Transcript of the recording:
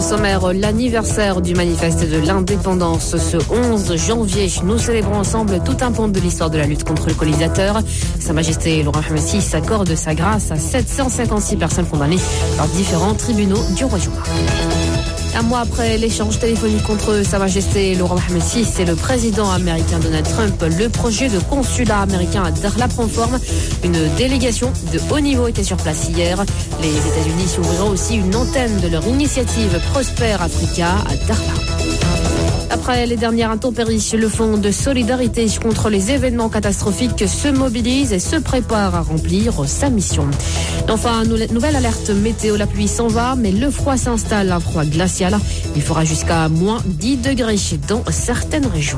sommaire, l'anniversaire du manifeste de l'indépendance ce 11 janvier. Nous célébrons ensemble tout un pont de l'histoire de la lutte contre le colonisateur. Sa Majesté Laurent VI s'accorde sa grâce à 756 personnes condamnées par différents tribunaux du Royaume. Un mois après l'échange téléphonique contre Sa Majesté Laurent Mohamed VI et le président américain Donald Trump, le projet de consulat américain à Darla prend forme. Une délégation de haut niveau était sur place hier. Les États-Unis s'ouvriront aussi une antenne de leur initiative Prosper Africa à Darla. Après les dernières intempéries, le Fonds de solidarité contre les événements catastrophiques se mobilise et se prépare à remplir sa mission. Enfin, nouvelle alerte météo, la pluie s'en va, mais le froid s'installe, un froid glacial. Il fera jusqu'à moins 10 degrés dans certaines régions.